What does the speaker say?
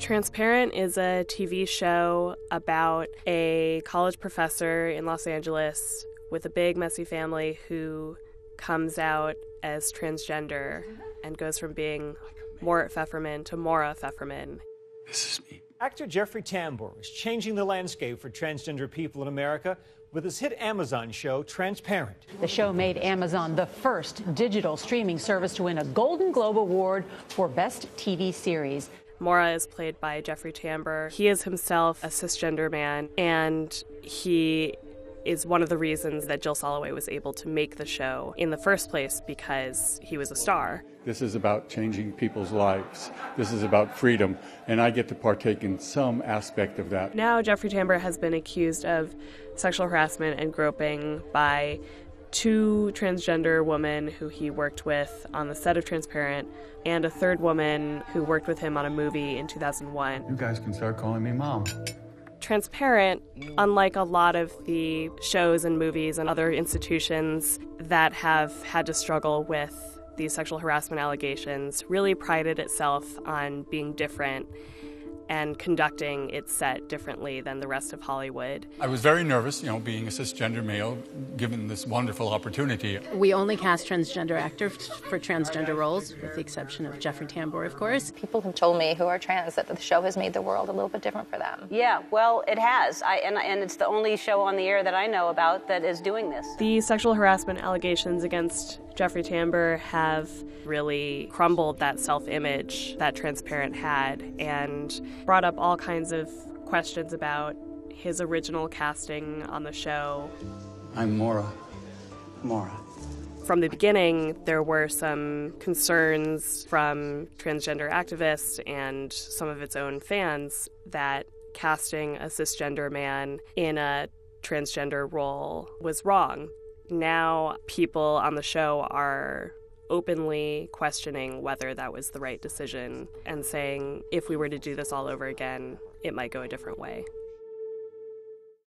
Transparent is a TV show about a college professor in Los Angeles with a big, messy family who comes out as transgender and goes from being Mort Pfefferman to Maura Pfefferman. This is me. Actor Jeffrey Tambor is changing the landscape for transgender people in America with his hit Amazon show, Transparent. The show made Amazon the first digital streaming service to win a Golden Globe Award for Best TV Series. Maura is played by Jeffrey Tambor. He is himself a cisgender man, and he is one of the reasons that Jill Soloway was able to make the show in the first place because he was a star. This is about changing people's lives. This is about freedom, and I get to partake in some aspect of that. Now, Jeffrey Tambor has been accused of sexual harassment and groping by two transgender women who he worked with on the set of Transparent, and a third woman who worked with him on a movie in 2001. You guys can start calling me mom. Transparent, unlike a lot of the shows and movies and other institutions that have had to struggle with these sexual harassment allegations, really prided itself on being different and conducting its set differently than the rest of Hollywood. I was very nervous, you know, being a cisgender male, given this wonderful opportunity. We only cast transgender actors for transgender roles, with the exception of Jeffrey Tambor, of course. People have told me who are trans that the show has made the world a little bit different for them. Yeah, well, it has. I, and, and it's the only show on the air that I know about that is doing this. The sexual harassment allegations against Jeffrey Tambor have really crumbled that self image that Transparent had and brought up all kinds of questions about his original casting on the show. I'm Maura. Maura. From the beginning, there were some concerns from transgender activists and some of its own fans that casting a cisgender man in a transgender role was wrong. Now, people on the show are openly questioning whether that was the right decision and saying if we were to do this all over again, it might go a different way.